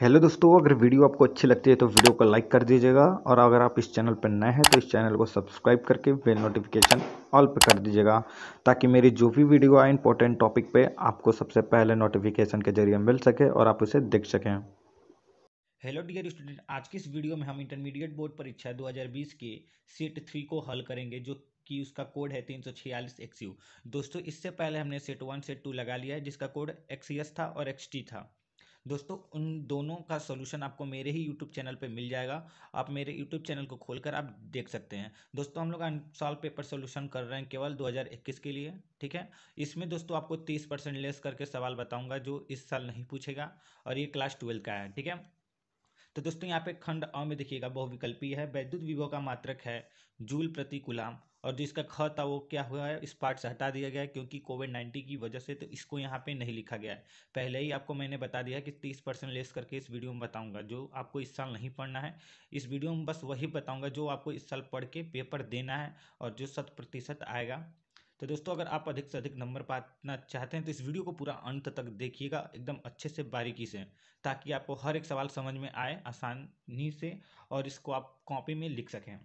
Hello दोस्तों, अगर video आपको अच्छी लगती है तो वीडियो को लाइक कर दीजिएगा और अगर आप इस चैनल पर नए हैं तो इस चैनल को सब्सक्राइब करके बेल नोटिफिकेशन ऑल पे कर दीजिएगा ताकि मेरी जो भी वीडियो आए इंपॉर्टेंट टॉपिक पे आपको सबसे पहले नोटिफिकेशन के ज़रिए मिल सके और आप उसे देख सकें। हेलो डियर स्टूडेंट आज की इस वीडियो में हम इंटरमीडिएट बोर्ड परीक्षा 2020 के सेट थ्री को हल करेंगे, जो कि उसका कोड है तीन सौ छियालीस एक्स यू दोस्तों, इससे पहले हमने सेट वन सेट टू लगा लिया है, जिसका कोड एक्स था और एक्सटी था। दोस्तों, उन दोनों का सोल्यूशन आपको मेरे ही यूट्यूब चैनल पर मिल जाएगा। आप मेरे यूट्यूब चैनल को खोलकर आप देख सकते हैं। दोस्तों, हम लोग अनसॉल्व पेपर सोल्यूशन कर रहे हैं केवल 2021 के लिए, ठीक है? इसमें दोस्तों आपको 30 परसेंट लेस करके सवाल बताऊँगा, जो इस साल नहीं पूछेगा, और ये क्लास ट्वेल्व का है, ठीक है? तो दोस्तों, यहाँ पे खंड अ में देखिएगा बहुविकल्पी है, वैद्युत विभव का मात्रक है, जूल प्रति गुलाम और जो इसका ख था, वो क्या हुआ है? इस पार्ट से हटा दिया गया है, क्योंकि कोविड नाइन्टीन की वजह से तो इसको यहाँ पे नहीं लिखा गया है। पहले ही आपको मैंने बता दिया कि तीस परसेंट लेस करके इस वीडियो में बताऊँगा, जो आपको इस साल नहीं पढ़ना है। इस वीडियो में बस वही बताऊँगा, जो आपको इस साल पढ़ के पेपर देना है और जो शत प्रतिशत आएगा। तो दोस्तों, अगर आप अधिक से अधिक नंबर पाना चाहते हैं तो इस वीडियो को पूरा अंत तक देखिएगा, एकदम अच्छे से बारीकी से, ताकि आपको हर एक सवाल समझ में आए आसानी से और इसको आप कॉपी में लिख सकें।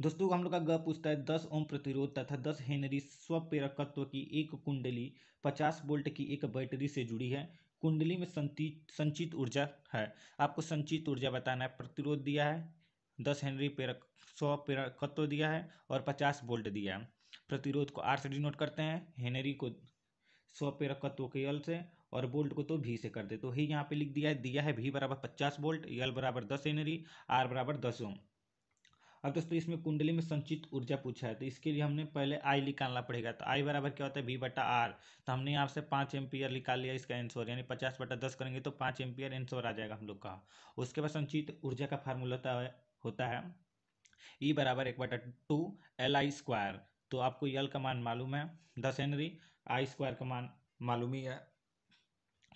दोस्तों, हम लोग का ग पूछता है दस ओम प्रतिरोध तथा दस हेनरी स्वप्रेरकत्व की एक कुंडली पचास वोल्ट की एक बैटरी से जुड़ी है। कुंडली में संचित ऊर्जा है। आपको संचित ऊर्जा बताना है। प्रतिरोध दिया है, दस हेनरी प्रेरक प्रेरकत्व दिया है और पचास वोल्ट दिया है। प्रतिरोध को आर से डिनोट करते हैं, हेनरी को प्रेरकत्व के यल से और बोल्ट को तो भी से कर दे। तो ही यहाँ पे लिख दिया है दिया है भी बराबर पचास बोल्ट यल बराबर दस हेनरी आर बराबर दस ओम। अब दोस्तों इसमें कुंडली में संचित ऊर्जा पूछा है तो इसके लिए हमने पहले आई निकालना पड़ेगा। तो आई बराबर क्या होता है? वी बटा आर तो हमने यहाँ से पाँच एम्पियर निकाल लिया इसका आंसर यानी पचास बटा दस करेंगे तो पाँच एम्पियर आंसर आ जाएगा हम लोग का। उसके बाद संचित ऊर्जा का फार्मूला होता है ई e बराबर एक बटा टू एल आई स्क्वायर तो आपको यल का मान मालूम है, दस हेनरी आई स्क्वायर का मान मालूम ही है।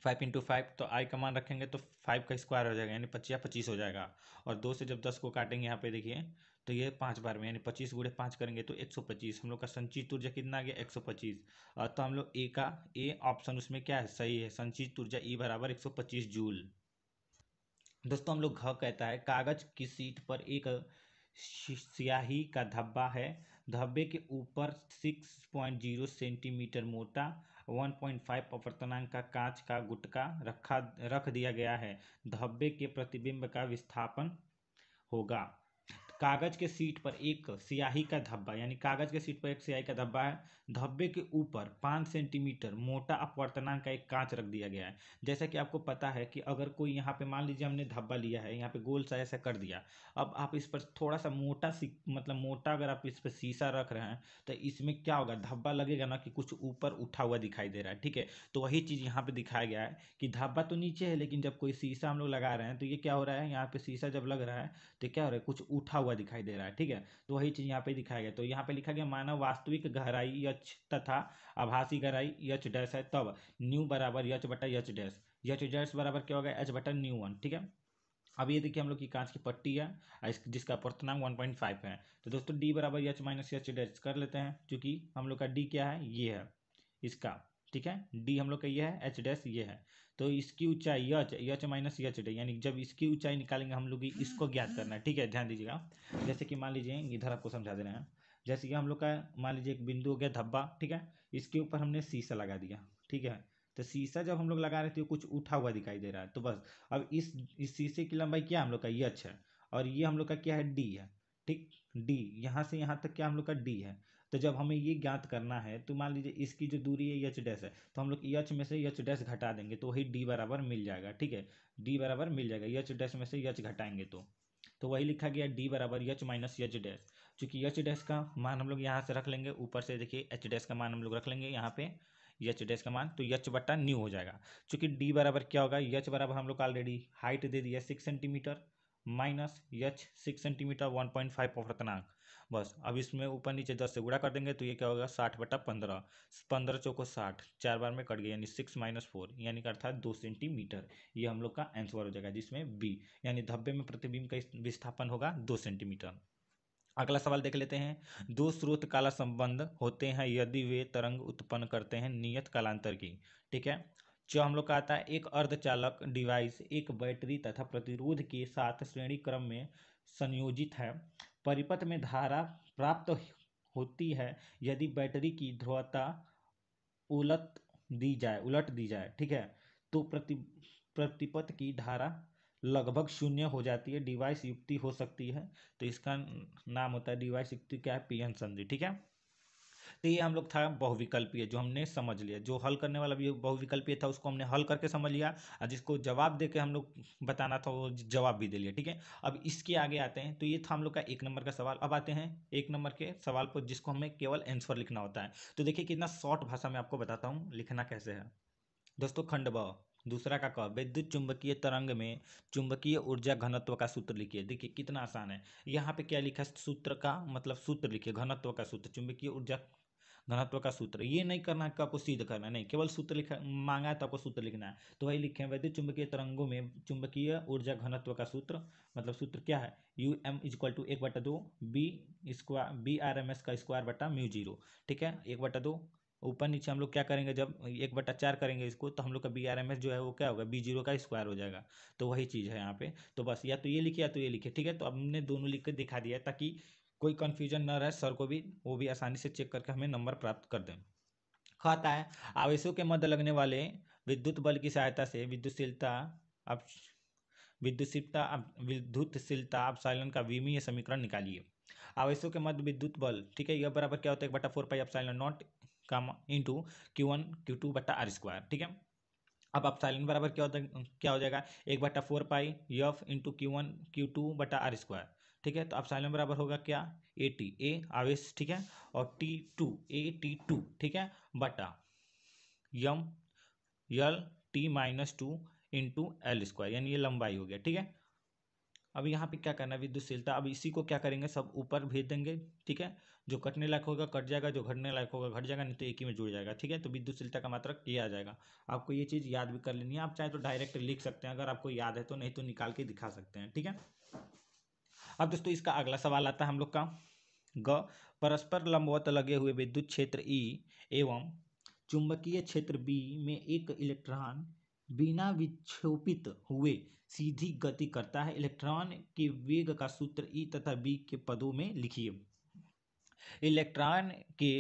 फाइव इंटू फाइव तो आई का मान रखेंगे तो फाइव का स्क्वायर हो जाएगा, यानी पच्चीस पच्चीस हो जाएगा। और दो से जब दस को काटेंगे यहाँ पे देखिए तो ये पाँच बार में, यानी पच्चीस गुड़े पाँच करेंगे तो एक सौ पच्चीस। हम लोग का संचित ऊर्जा कितना आ गया? एक सौ पच्चीस। तो हम लोग ए का ए ऑप्शन उसमें क्या है? सही है, संचित ऊर्जा ई बराबर एक सौ पच्चीस जूल। दोस्तों, हम लोग घ कहता है, कागज़ की सीट पर एक स्याही का धब्बा है। धब्बे के ऊपर सिक्स पॉइंट ज़ीरो सेंटीमीटर मोटा 1.5 अपवर्तनांक का कांच का गुटका रखा, रख दिया गया है। धब्बे के प्रतिबिंब का विस्थापन होगा। कागज़ के सीट पर एक स्याही का धब्बा, यानी कागज़ के सीट पर एक स्याही का धब्बा है। धब्बे के ऊपर पाँच सेंटीमीटर मोटा अपवर्तनांक का एक कांच रख दिया गया है। जैसा कि आपको पता है कि अगर कोई यहाँ पे मान लीजिए हमने धब्बा लिया है, यहाँ पे गोल सा ऐसा कर दिया, अब आप इस पर थोड़ा सा मोटा सी मतलब मोटा अगर आप इस पर शीशा रख रहे हैं तो इसमें क्या होगा? धब्बा लगेगा ना कि कुछ ऊपर उठा हुआ दिखाई दे रहा है, ठीक है? तो वही चीज़ यहाँ पे दिखाया गया है कि धब्बा तो नीचे है, लेकिन जब कोई शीशा हम लोग लगा रहे हैं तो ये क्या हो रहा है? यहाँ पे शीशा जब लग रहा है तो क्या हो रहा है? कुछ उठा हुआ दिखाई दे रहा है, ठीक है? तो वही चीज़ यहाँ पे दिखाया गया। तो यहाँ पे लिखा गया, मानव वास्तविक गहराई यच तथा आभासी गहराई यच डैश है, तब न्यू बराबर यच बटा यच डैश। यच डैश बराबर क्या होगा एच बटा न्यू वन, ठीक है? अब ये देखिए हम लोग की कांच की पट्टी है जिसका पॉइंट फाइव है। तो दोस्तों डी बराबर एच माइनस एच डैश कर लेते हैं, क्योंकि हम लोग का डी क्या है? ये है, इसका। ठीक है? डी हम लोग का ये है एच डैश ये है। तो इसकी ऊंचाई यच यच माइनस यच डे यानी जब इसकी ऊंचाई निकालेंगे हम लोग इसको ज्ञात करना है, ठीक है? ध्यान दीजिएगा जैसे कि मान लीजिए, इधर आपको समझा दे रहे हैं। जैसे कि हम लोग का मान लीजिए एक बिंदु हो गया धब्बा, ठीक है? इसके ऊपर हमने शीशा लगा दिया, ठीक है? तो शीशा जब हम लोग लगा रहे थे कुछ उठा हुआ दिखाई दे रहा है। तो बस, अब इस इस शीशे की लंबाई क्या हम लोग का? यच है। और ये हम लोग का क्या है? डी है, ठीक? डी यहाँ से यहाँ तक क्या हम लोग का? डी है। तो जब हमें ये ज्ञात करना है तो मान लीजिए इसकी जो दूरी है यच डैश है तो हम लोग यच में से यच डैश घटा देंगे तो वही डी बराबर मिल जाएगा, ठीक है? डी बराबर मिल जाएगा यच डैश में से यच घटाएँगे तो। तो वही लिखा गया डी बराबर यच माइनस यच डैश चूँकि यच डैश का मान हम लोग यहाँ से रख लेंगे, ऊपर से देखिए एच डैश का मान हम लोग रख लेंगे, यहाँ पे यच डैश का मान तो यच बट्टा न्यू हो जाएगा। चूँकि डी बराबर क्या होगा यच बराबर हम लोग ऑलरेडी हाइट दे दिया six centimetre minus H six centimetre one point five अवृतनांक बस, अब इसमें ऊपर नीचे दस से गुड़ा कर देंगे तो ये क्या होगा? साठ बटा पंद्रह। पंद्रह चौको साठ, चार बार में कट गया, यानी सिक्स माइनस फोर, यानी कि अर्थात दो सेंटीमीटर। ये हम लोग का आंसर हो जाएगा जिसमें बी, यानी धब्बे में प्रतिबिंब का विस्थापन होगा दो सेंटीमीटर। अगला सवाल देख लेते हैं। दो स्रोत काला संबंध होते हैं यदि वे तरंग उत्पन्न करते हैं नियत कालांतर की। ठीक है? जो हम लोग का आता है, एक अर्धचालक डिवाइस, एक बैटरी तथा प्रतिरोध के साथ श्रेणी क्रम में संयोजित है। परिपथ में धारा प्राप्त होती है, यदि बैटरी की ध्रुवता उलट दी जाए उलट दी जाए, ठीक है? तो प्रति प्रतिपथ की धारा लगभग शून्य हो जाती है, डिवाइस युक्ति हो सकती है। तो इसका नाम होता है, डिवाइस युक्ति क्या है? पीएन संधि, ठीक है? तो ये हम लोग था बहुविकल्पीय, जो हमने समझ लिया। जो हल करने वाला भी बहुविकल्पीय था, उसको हमने हल करके समझ लिया और जिसको जवाब दे के हम लोग बताना था, वो जवाब भी दे लिया, ठीक है? अब इसके आगे आते हैं तो ये था हम लोग का एक नंबर का सवाल। अब आते हैं एक नंबर के सवाल पर, जिसको हमें केवल आंसर लिखना होता है। तो देखिए कितना शॉर्ट भाषा में आपको बताता हूँ, लिखना कैसे है? दोस्तों खंड ब दूसरा का क विद्युत चुंबकीय तरंग में चुंबकीय ऊर्जा घनत्व का सूत्र लिखिए। देखिए, कितना आसान है। यहाँ पे क्या लिखा है? सूत्र का मतलब सूत्र लिखिए, घनत्व का सूत्र, चुंबकीय ऊर्जा घनत्व का सूत्र। ये नहीं करना है कि आपको सिद्ध करना नहीं, केवल सूत्र लिखा, मांगा है तो आपको सूत्र लिखना है। तो वही लिखे वैद्युत चुंबकीय तरंगों में चुंबकीय ऊर्जा घनत्व का सूत्र मतलब सूत्र क्या है? यू एम इजक्वल टू एक बटा दो B square B R M S का स्क्वायर बटा म्यू ज़ीरो ठीक है? एक बटा दो ऊपर नीचे हम लोग क्या करेंगे, जब एक बटा चार करेंगे इसको तो हम लोग का बी आर एम एस जो है वो क्या होगा बी ज़ीरो का स्क्वायर हो जाएगा। तो वही चीज़ है यहाँ पे। तो बस, या तो ये लिखे या तो ये लिखे ठीक है? तो हमने दोनों लिख कर दिखा दिया ताकि कोई कन्फ्यूज़न न रहे सर को भी, वो भी आसानी से चेक करके हमें नंबर प्राप्त कर दें। खाता है, आवेशों के मध्य लगने वाले विद्युत बल की सहायता से विद्युतशीलता अब विद्युतशीलता विद्युतशीलता अपसाइलन का विमीय समीकरण निकालिए। आवेशों के मध्य विद्युत बल, ठीक है? यह बराबर क्या होता है? एक बटा फोर पाई अपसाइलन नॉट का into Q one Q two बटा आर स्क्वायर ठीक है? अब आप साइलेंट बराबर क्या है क्या हो जाएगा? एक बटा four pi F into Q one Q two बटा आर स्क्वायर ठीक है? तो आप साइलेंट बराबर होगा क्या? ए टी ए आवेश, ठीक है? और T two A T two ठीक है? बटा M L T minus two into L square यानी ये लंबाई हो गया, ठीक है? अब यहाँ पे क्या करना है? विद्युतशीलता। अब इसी को क्या करेंगे? सब ऊपर भेज देंगे, ठीक है? जो कटने लायक होगा कट जाएगा, जो घटने लायक होगा घट जाएगा, नहीं तो एक ही में जुड़ जाएगा, ठीक है? तो विद्युतशीलता का मात्रक ये आ जाएगा। आपको ये चीज़ याद भी कर लेनी है। आप चाहे तो डायरेक्ट लिख सकते हैं, अगर आपको याद है तो नहीं तो निकाल के दिखा सकते हैं, ठीक है? अब दोस्तों इसका अगला सवाल आता है हम लोग का। ग, परस्पर लंबवत लगे हुए विद्युत क्षेत्र ई एवं चुंबकीय क्षेत्र बी में एक इलेक्ट्रॉन बिना विक्षोपित हुए सीधी गति करता है। इलेक्ट्रॉन के वेग का सूत्र ई तथा बी के पदों में लिखिए। इलेक्ट्रॉन के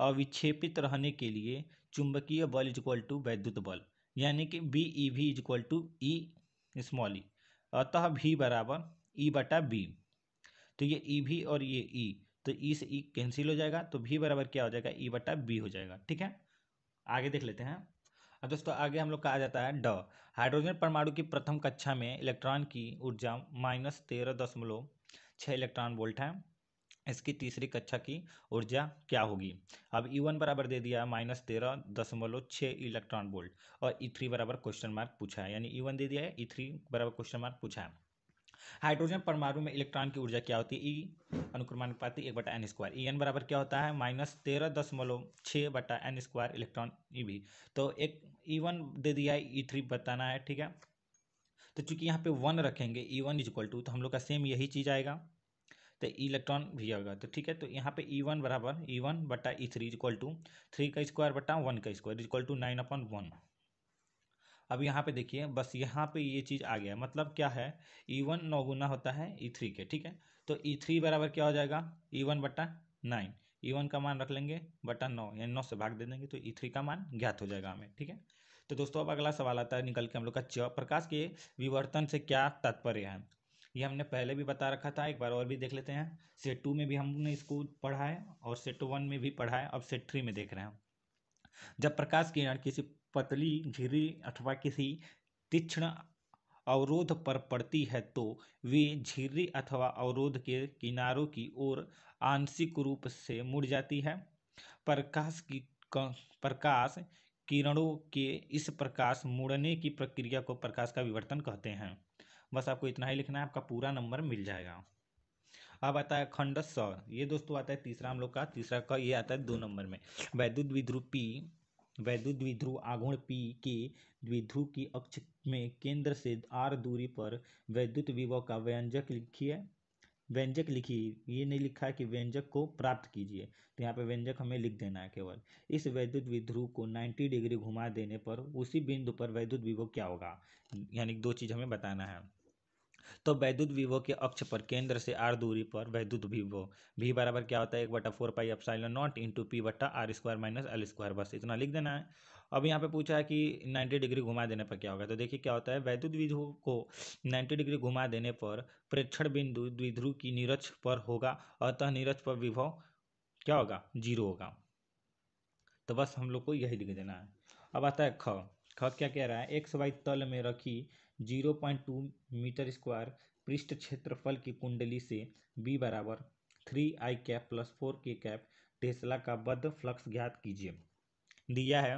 अविक्षेपित रहने के लिए चुंबकीय बल इज़ इक्वल टू वैद्युत बल, यानी कि बी ई भी is equal to E small E अतः भी बराबर ई बटा बी तो ये ई भी और ये ई तो ई से ई कैंसिल हो जाएगा तो भी बराबर क्या हो जाएगा? ई बटा बी हो जाएगा, ठीक है? आगे देख लेते हैं। अब दोस्तों, आगे हम लोग कहा जाता है ड। हाइड्रोजन परमाणु की प्रथम कक्षा में इलेक्ट्रॉन की ऊर्जा माइनस तेरह दशमलव छः इलेक्ट्रॉन वोल्ट है। इसकी तीसरी कक्षा की ऊर्जा क्या होगी? अब ई वन बराबर दे दिया माइनस तेरह दशमलव छः इलेक्ट्रॉन वोल्ट और ई थ्री बराबर क्वेश्चन मार्क पूछा है। यानी ई वन दे दिया है ई थ्री बराबर क्वेश्चन मार्क पूछा है। हाइड्रोजन परमाणु में इलेक्ट्रॉन की ऊर्जा क्या होती है? ई अनुक्रमानुपाती एक बटा एन स्क्वायर ई एन बराबर क्या होता है? माइनस तेरह दशमलव छः बटा एन स्क्वायर इलेक्ट्रॉन ई भी तो एक ई वन दे दिया है ई थ्री बताना है, ठीक है? तो चूँकि यहाँ पे वन रखेंगे E one is equal to तो हम लोग का सेम यही चीज़ आएगा। तो इलेक्ट्रॉन भी आएगा तो ठीक है? तो यहाँ पे ई वन बराबर ई वन बटा E three is equal to three का स्क्वायर बटा वन का square is equal to nine upon one अब यहाँ पे देखिए, बस यहाँ पे ये चीज़ आ गया। मतलब क्या है? ई वन नौ गुना होता है ई थ्री के, ठीक है? तो ई थ्री बराबर क्या हो जाएगा? ई वन बट्टा नाइन ई वन का मान रख लेंगे बटा नौ, यानी नौ से भाग दे देंगे तो ई थ्री का मान ज्ञात हो जाएगा हमें, ठीक है? तो दोस्तों अब अगला सवाल आता है निकल के हम लोग का च प्रकाश के विवर्तन से क्या तात्पर्य है? ये हमने पहले भी बता रखा था, एक बार और भी देख लेते हैं। सेट टू में भी हमने इसको पढ़ा है और सेट वन में भी पढ़ा है, अब सेट थ्री में देख रहे हैं। जब प्रकाश किरण किसी पतली झिर्री अथवा किसी तीक्ष्ण अवरोध पर पड़ती है तो वे झिर्री अथवा अवरोध के किनारों की ओर आंशिक रूप से मुड़ जाती है। प्रकाश की प्रकाश किरणों के इस प्रकाश मुड़ने की प्रक्रिया को प्रकाश का विवर्तन कहते हैं। बस आपको इतना ही लिखना है, आपका पूरा नंबर मिल जाएगा। अब आता है खंड स ये दोस्तों आता है तीसरा हम लोग का, तीसरा का, ये आता है दो नंबर में। वैद्युत विध्रुव पी वैद्युत द्विध्रुव, आघूर्ण पी के द्विध्रुव की अक्ष में केंद्र से आर दूरी पर वैद्युत विभव का व्यंजक लिखिए व्यंजक लिखिए ये नहीं लिखा है कि व्यंजक को प्राप्त कीजिए। तो यहाँ पे व्यंजक हमें लिख देना है केवल। इस वैद्युत विध्रुव को 90 डिग्री घुमा देने पर उसी बिंदु पर वैद्युत विभव क्या होगा? यानी दो चीज़ हमें बताना है। तो वैद्युत विभव के अक्ष पर केंद्र से आर दूरी पर वैद्युत विभव भी बराबर क्या होता है? एक बटा four pi epsilon naught into P बटा R square minus L square बस इतना लिख देना है। अब यहाँ पे पूछा है कि 90 डिग्री घुमा देने पर क्या होगा? तो देखिए क्या होता है? वैद्युत विध्रुव को 90 डिग्री घुमा देने पर प्रेक्षण बिंदु द्विध्रुव की नीरज पर होगा, अतः नीरज पर विभव क्या होगा? ज़ीरो होगा। तो बस हम लोग को यही लिख देना है। अब आता है ख। ख क्या कह रहा है? एक्स वाई तल में रखी 0.2 मीटर स्क्वायर पृष्ठ क्षेत्रफल की कुंडली से बी बराबर three I cap plus four K cap tesla का बद्ध फ्लक्स ज्ञात कीजिए। दिया है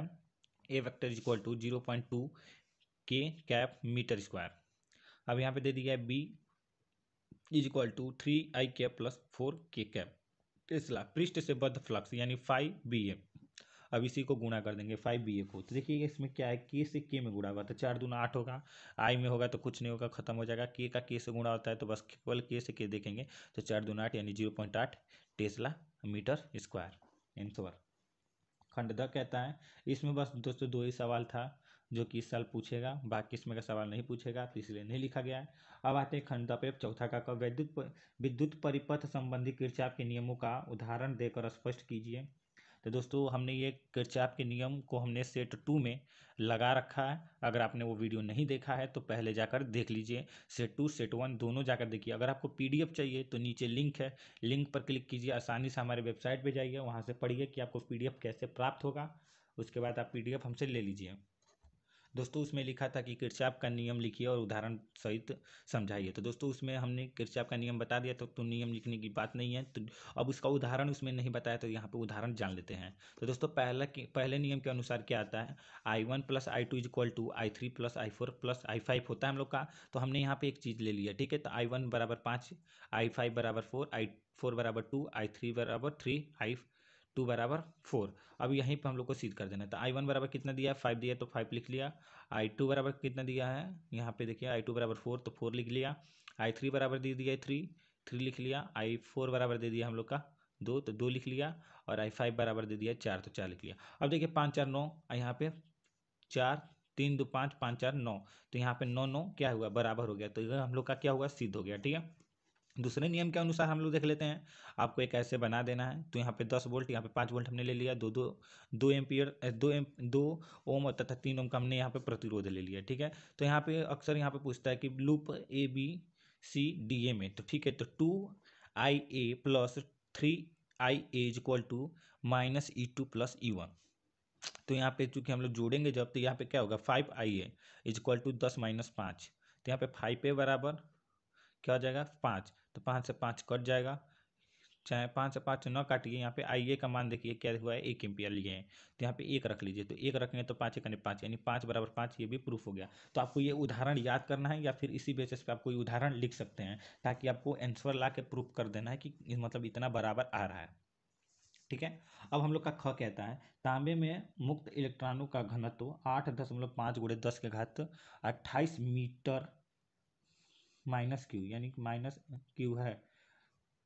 A vector equal to zero point two K cap metre square अब यहाँ पे दे दिया है B is equal to three I cap plus four K cap tesla पृष्ठ से बद्ध फ्लक्स यानी फाइव बी ए अब इसी को गुणा कर देंगे फाइव बी ए को। तो देखिए इसमें क्या है? के से के में गुणा हुआ तो चार दूना आठ होगा। आई में होगा तो कुछ नहीं होगा, खत्म हो जाएगा। के का के से गुणा होता है तो बस केवल के से के देखेंगे तो चार दूना आठ यानी zero point eight tesla metre square answer खंड द कहता है, इसमें बस दोस्तों दो ही सवाल था जो कि इस साल पूछेगा, बाकी इसमें का सवाल नहीं पूछेगा तो इसलिए नहीं लिखा गया है। अब आते हैं खंड पे चौथा का विद्युत विद्युत परिपथ संबंधी किरचाप के नियमों का उदाहरण देकर स्पष्ट कीजिए। तो दोस्तों, हमने ये किरचाप के नियम को हमने सेट टू में लगा रखा है। अगर आपने वो वीडियो नहीं देखा है तो पहले जाकर देख लीजिए। सेट टू सेट वन दोनों जाकर देखिए। अगर आपको पीडीएफ चाहिए तो नीचे लिंक है। लिंक पर क्लिक कीजिए। आसानी से हमारे वेबसाइट पर जाइए। वहाँ से पढ़िए कि आपको पीडीएफ कैसे प्राप्त होगा। उसके बाद आप पीडीएफ हमसे ले लीजिए। दोस्तों उसमें लिखा था कि किरचाप का नियम लिखिए और उदाहरण सहित समझाइए। तो दोस्तों उसमें हमने किरचाप का नियम बता दिया तो, तो नियम लिखने की बात नहीं है। तो अब उसका उदाहरण उसमें नहीं बताया तो यहाँ पे उदाहरण जान लेते हैं। तो दोस्तों पहला पहले नियम के अनुसार क्या आता है? I one plus I two is equal to I three plus I four plus I five होता है हम लोग का। तो हमने यहाँ पे एक चीज़ ले लिया ठीक है? तो आई वन बराबर पाँच आई फाइव बराबर फोर आई फोर बराबर टू आई थ्री बराबर थ्री आई टू बराबर फोर। अब यहीं पर हम लोग को सीध कर देना है। तो आई वन बराबर कितना दिया? है फाइव दिया तो फाइव लिख लिया। आई टू बराबर कितना दिया है? यहाँ पे देखिए आई टू बराबर फोर तो फोर लिख लिया। आई थ्री बराबर दे दिया थ्री थ्री लिख लिया। आई फोर बराबर दे दिया हम लोग का दो तो दो लिख लिया। और आई फाइव बराबर दे दिया चार तो चार लिख लिया। अब देखिए, पाँच, चार, नौ, यहाँ पे चार, तीन, दो, पाँच पाँच, चार, नौ। तो यहाँ पे नौ नौ, क्या हुआ? बराबर हो गया। तो हम लोग का क्या हुआ? सिद्ध हो गया, ठीक है? दूसरे नियम के अनुसार हम लोग देख लेते हैं। आपको एक ऐसे बना देना है। तो यहाँ पे दस वोल्ट, यहाँ पे पाँच वोल्ट हमने ले लिया। दो दो दो एम्पियर दो एम, दो ओम तथा तीन ओम का हमने यहाँ पे प्रतिरोध ले लिया, ठीक है? तो यहाँ पे अक्सर यहाँ पे पूछता है कि loop A, B, C, D, A में तो ठीक है तो two I A plus three I A is equal to minus E two plus E one. तो यहाँ पे चूँकि हम लोग जोड़ेंगे जब तो यहाँ पे क्या होगा? Five I A is equal to दस माइनस पाँच। तो यहाँ पे फाइव ए बराबर क्या हो जाएगा? पाँच। तो पाँच से पाँच कट जाएगा। चाहे पाँच से पाँच न काटिए, यहाँ पे आई ए का मान देखिए क्या हुआ है, एक एम्पियर लिए हैं। तो यहाँ पे एक रख लीजिए तो एक रखेंगे तो पाँच एक पाँच, यानी पाँच बराबर पाँच, ये भी प्रूफ हो गया। तो आपको ये उदाहरण याद करना है या फिर इसी बेसिस पे आप कोई उदाहरण लिख सकते हैं, ताकि आपको आंसर ला के प्रूफ कर देना है कि मतलब इतना बराबर आ रहा है। ठीक है? अब हम लोग का ख कहता है, तांबे में मुक्त इलेक्ट्रॉनों का घनत्व आठ दशमलव पाँच गुड़े दस के घात अट्ठाईस मीटर माइनस क्यू, यानी कि माइनस क्यू है।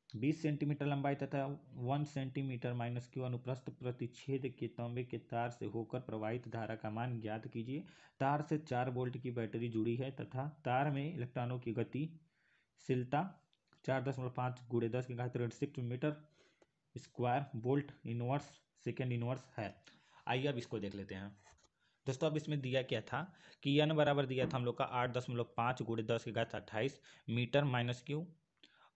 बीस सेंटीमीटर लंबाई तथा वन सेंटीमीटर माइनस क्यू अनुप्रस्थ प्रतिच्छेद के तांबे के तार से होकर प्रवाहित धारा का मान ज्ञात कीजिए। तार से चार वोल्ट की बैटरी जुड़ी है तथा तार में इलेक्ट्रॉनों की गतिशीलता चार दशमलव पाँच गुड़े दस के घात six metre square volt inverse, second inverse है। आइए अब इसको देख लेते हैं। दोस्तों अब इसमें दिया क्या था कि एन बराबर दिया था हम लोग का आठ दशमलव पाँच गुड़े दस के घात अट्ठाईस मीटर माइनस क्यू।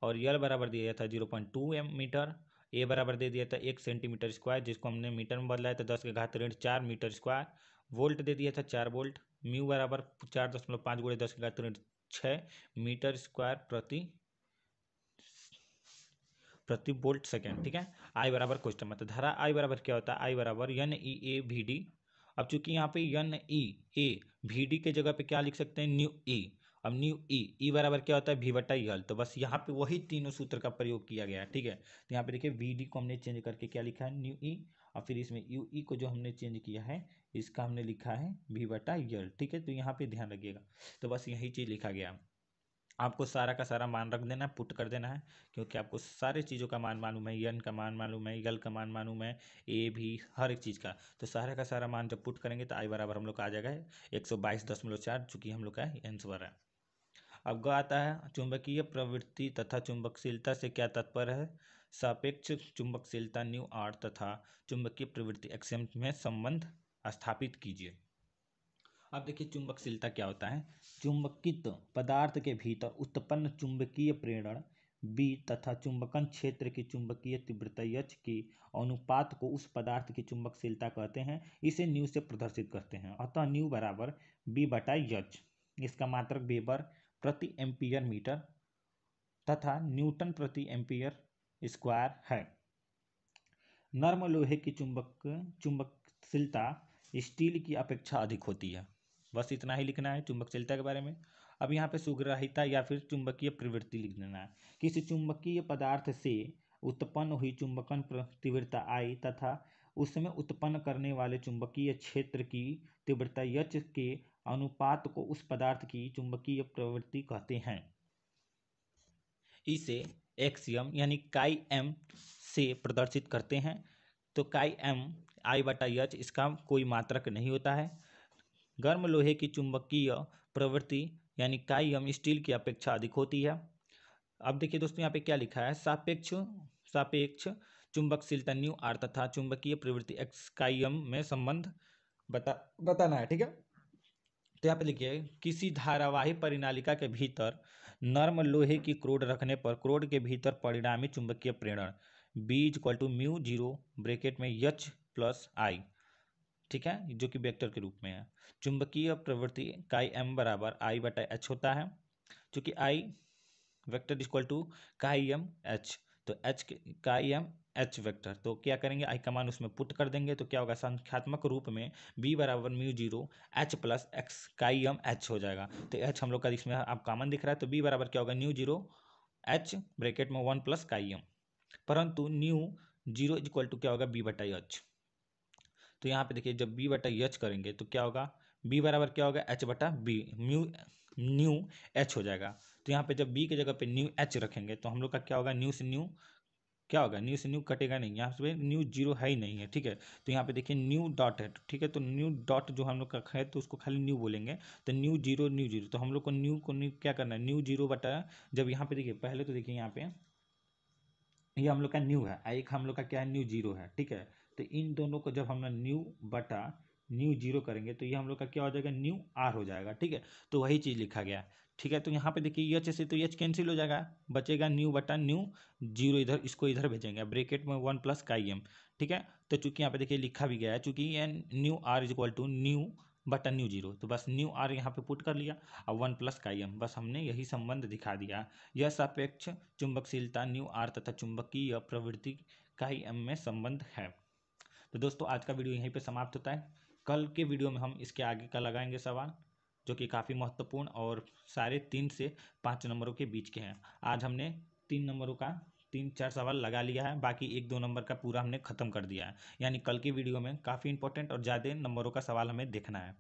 और यल बराबर दिया था zero point two M metre, A बराबर दे दिया था एक सेंटीमीटर स्क्वायर, जिसको हमने मीटर में बदलाया था दस के घात ऋण चार मीटर स्क्वायर। वोल्ट दे दिया था चार वोल्ट, म्यू बराबर चार दशमलव पाँच गुड़े दस के घात ऋण छः मीटर स्क्वायर प्रति प्रति वोल्ट सेकेंड, ठीक है? आई बराबर क्वेश्चन मतलब धारा आई बराबर क्या होता है? आई बराबर N E A V D अब चूँकि यहाँ पे यन, ई, ए वी डी के जगह पे क्या लिख सकते हैं? Mu, E. अब न्यू, ई ई बराबर क्या होता है? वी बटा यल तो बस यहाँ पे वही तीनों सूत्र का प्रयोग किया गया ठीक है? तो यहाँ पे देखिए वी डी को हमने चेंज करके क्या लिखा है? Mu, E. और फिर इसमें यू, ई को जो हमने चेंज किया है, इसका हमने लिखा है वी बटा यल ठीक है? तो यहाँ पे ध्यान रखिएगा। तो बस यही चीज़ लिखा गया आपको सारा का सारा मान रख देना है, पुट कर देना है, क्योंकि आपको सारे चीज़ों का मान मालूम है, यन का मान मालूम है, यल का मान मालूम है, ए भी हर एक चीज़ का। तो सारा का सारा मान जब पुट करेंगे तो आई बराबर हम लोग का आ जाएगा एक सौ बाईस दशमलव चार चूँकि हम लोग का आंसर है। अब ग आता है, चुंबकीय प्रवृत्ति तथा चुंबकशीलता से क्या तत्पर है? सापेक्ष चुंबकशीलता न्यू आर तथा चुंबकीय प्रवृत्ति एक्सएम में संबंध स्थापित कीजिए। अब देखिए चुंबकशीलता क्या होता है? चुंबकित पदार्थ के भीतर उत्पन्न चुंबकीय प्रेरण बी तथा चुंबकन क्षेत्र की चुंबकीय तीव्रता यच की अनुपात को उस पदार्थ की चुंबकशीलता कहते हैं। इसे न्यू से प्रदर्शित करते हैं। अतः न्यू बराबर बी बटा यच इसका मात्रक बेबर प्रति एम्पियर मीटर तथा न्यूटन प्रति एम्पियर स्क्वायर है। नर्म लोहे की चुंबक, चुंबकशीलता स्टील की अपेक्षा अधिक होती है। बस इतना ही लिखना है चुंबक चुंबकशीलता के बारे में। अब यहाँ पे सुग्राहिता या फिर चुंबकीय प्रवृत्ति लिख देना है। किसी चुंबकीय पदार्थ से उत्पन्न हुई चुंबकन तीव्रता आई तथा उसमें उत्पन्न करने वाले चुंबकीय क्षेत्र की तीव्रता यच के अनुपात को उस पदार्थ की चुंबकीय प्रवृत्ति कहते हैं। इसे एक्सियम यानी काई एम से प्रदर्शित करते हैं। तो काई एम आई बटा यच इसका कोई मात्रक नहीं होता है। गर्म लोहे की चुंबकीय प्रवृत्ति, यानी काइम स्टील की अपेक्षा अधिक होती है। अब देखिए दोस्तों, यहाँ पे क्या लिखा है? सापेक्ष सापेक्ष चुंबकशीलता न्यू आर तथा चुंबकीय प्रवृत्ति एक्स काइम में संबंध बता, बताना है, ठीक है? तो यहाँ पे लिखिए किसी धारावाही परिनालिका के भीतर नर्म लोहे की क्रोड रखने पर क्रोड के भीतर परिणामी चुंबकीय प्रेरण B equal to mu zero bracket में यच प्लस आई ठीक है, जो कि वेक्टर के रूप में है। चुंबकीय प्रवृत्ति काई एम बराबर आई बटा एच होता है चूँकि I vector equal to chi M H. तो H chi M H vector तो क्या करेंगे? आई का मान उसमें पुट कर देंगे तो क्या होगा? संख्यात्मक रूप में बी बराबर mu zero H plus X chi M H हो जाएगा। तो एच हम लोग का इसमें आप कॉमन दिख रहा है तो बी बराबर क्या होगा? न्यू ज़ीरो एच ब्रेकेट में वन प्लस काई एम। परंतु न्यू ज़ीरो इक्वल टू क्या होगा? बी बटा एच। तो यहाँ पे देखिए जब बी बटा एच करेंगे तो क्या होगा? बी बराबर क्या होगा? एच बटा बी म्यू न्यू एच हो जाएगा। तो यहाँ पे जब बी की जगह पे न्यू एच रखेंगे तो हम लोग का क्या होगा? न्यू से न्यू क्या होगा? न्यू से न्यू कटेगा नहीं। यहाँ पे न्यू ज़ीरो है ही नहीं है, ठीक है? तो यहाँ पे देखिए न्यू डॉट है, ठीक है? तो न्यू डॉट जो हम लोग का है तो उसको खाली न्यू बोलेंगे। तो न्यू ज़ीरो न्यू ज़ीरो तो हम लोग को न्यू को न्यू क्या करना है? न्यू ज़ीरो बटा, जब यहाँ पे देखिए पहले तो देखिए यहाँ पे ये हम लोग का न्यू है। एक हम लोग का क्या है? न्यू ज़ीरो है, ठीक है? तो इन दोनों को जब हम न्यू बटा न्यू ज़ीरो करेंगे तो ये हम लोग का क्या हो जाएगा? न्यू आर हो जाएगा, ठीक है? तो वही चीज़ लिखा गया। ठीक है तो यहाँ पे देखिए एच से तो एच कैंसिल हो जाएगा, बचेगा न्यू बटा न्यू ज़ीरो इधर, इसको इधर भेजेंगे ब्रेकेट में वन प्लस का एम ठीक है? तो चूँकि यहाँ पे देखिए लिखा भी गया है, चूँकि ये mu R is equal to mu बटा न्यू ज़ीरो तो बस न्यू आर यहाँ पे पुट कर लिया और वन प्लस का एम बस हमने यही संबंध दिखा दिया। यह सापेक्ष चुंबकशीलता न्यू आर तथा चुंबकीय प्रवृत्ति का ही एम में संबंध है। तो दोस्तों, आज का वीडियो यहीं पर समाप्त होता है। कल के वीडियो में हम इसके आगे का लगाएँगे सवाल, जो कि काफ़ी महत्वपूर्ण और सारे तीन से पाँच नंबरों के बीच के हैं। आज हमने तीन नंबरों का, तीन, चार सवाल लगा लिया है, बाकी एक, दो नंबर का पूरा हमने ख़त्म कर दिया है। यानी कल के वीडियो में काफ़ी इंपॉर्टेंट और ज़्यादा नंबरों का सवाल हमें देखना है।